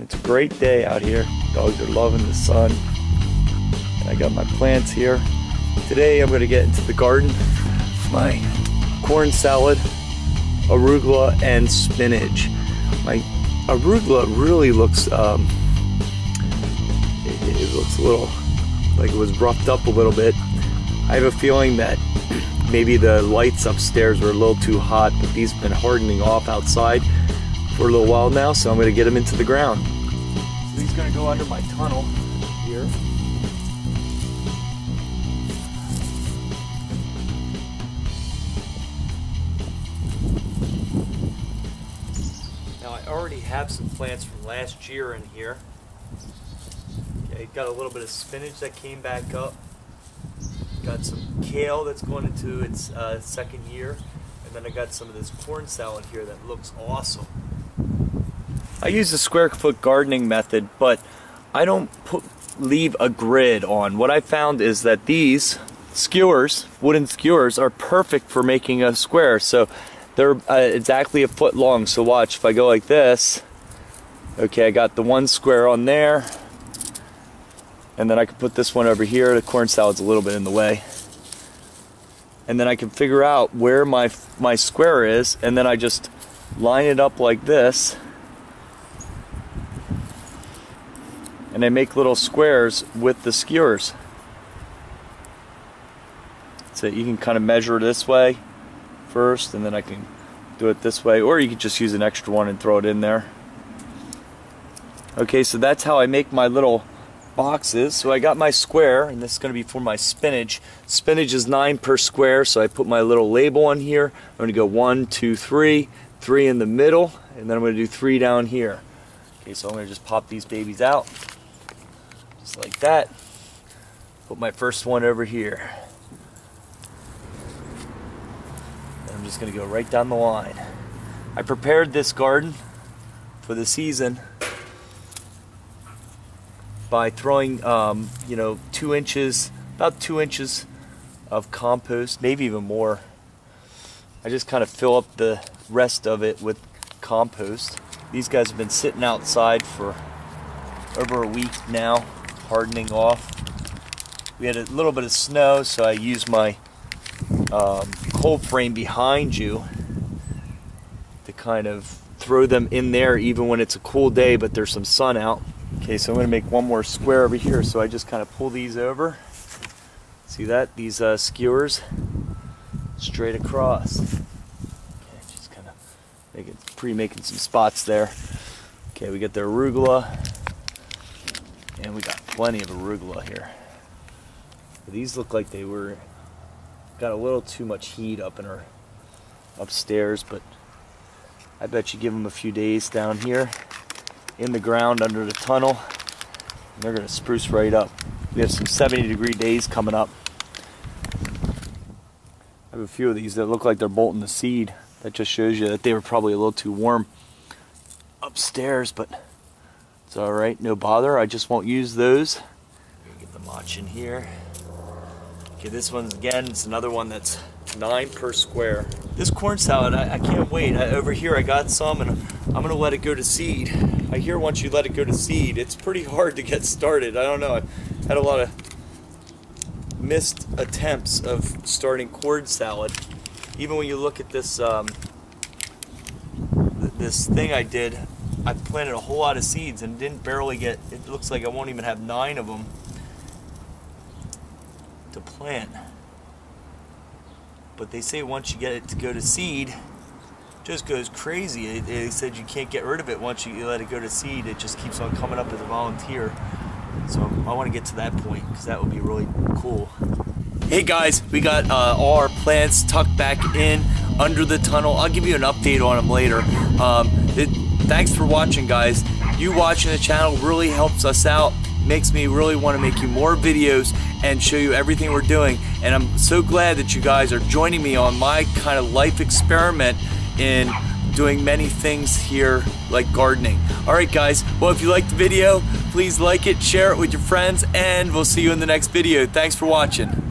It's a great day out here. Dogs are loving the sun. And I got my plants here. Today I'm going to get into the garden. My corn salad, arugula, and spinach. My arugula really looks, um, it, it looks a little like it was roughed up a little bit. I have a feeling that maybe the lights upstairs were a little too hot, but these have been hardening off outside for a little while now, so I'm going to get them into the ground. So he's going to go under my tunnel here. Now I already have some plants from last year in here. Okay, got a little bit of spinach that came back up. Got some kale that's going into its uh, second year. And then I got some of this corn salad here that looks awesome. I use the square foot gardening method, but I don't put, leave a grid on. What I found is that these skewers, wooden skewers, are perfect for making a square. So they're uh, exactly a foot long. So watch, if I go like this, okay, I got the one square on there, and then I can put this one over here. The corn salad's a little bit in the way. And then I can figure out where my, my square is, and then I just line it up like this. And I make little squares with the skewers. So you can kind of measure this way first, and then I can do it this way, or you can just use an extra one and throw it in there. Okay, so that's how I make my little boxes. So I got my square, and this is going to be for my spinach. Spinach is nine per square, so I put my little label on here. I'm going to go one, two, three, three in the middle, and then I'm going to do three down here. Okay, so I'm going to just pop these babies out, just like that. Put my first one over here. And I'm just going to go right down the line. I prepared this garden for the season by throwing, um, you know, two inches, about two inches of compost, maybe even more. I just kind of fill up the rest of it with compost. These guys have been sitting outside for over a week now, hardening off. We had a little bit of snow, so I used my um, cold frame behind you to kind of throw them in there even when it's a cool day, but there's some sun out. Okay, so I'm going to make one more square over here. So I just kind of pull these over. See that? These uh, skewers straight across. Okay, just kind of making, pre-making some spots there. Okay, we got the arugula. And we got plenty of arugula here. These look like they were got a little too much heat up in our upstairs, but I bet you give them a few days down here in the ground under the tunnel. they're to spruce right up. We have some 70 degree days coming up. I have a few of these that look like they're bolting the seed. That just shows you that they were probably a little too warm upstairs, but it's all right, no bother. I just won't use those. Get the mulch in here. Okay, this one's again, it's another one that's nine per square. This corn salad, I, I can't wait. I, over here I got some and I'm gonna let it go to seed. I hear once you let it go to seed, it's pretty hard to get started. I don't know, I had a lot of missed attempts of starting corn salad. Even when you look at this, um, th this thing I did, I planted a whole lot of seeds and didn't barely get, it looks like I won't even have nine of them to plant. But they say once you get it to go to seed, just goes crazy. They said you can't get rid of it once you let it go to seed. It just keeps on coming up as a volunteer. So I want to get to that point because that would be really cool. Hey guys, we got uh, all our plants tucked back in under the tunnel. I'll give you an update on them later. Um, it, thanks for watching guys. You watching the channel really helps us out. Makes me really want to make you more videos and show you everything we're doing. And I'm so glad that you guys are joining me on my kind of life experiment in doing many things here like gardening. Alright guys, well if you liked the video, please like it, share it with your friends, and we'll see you in the next video. Thanks for watching.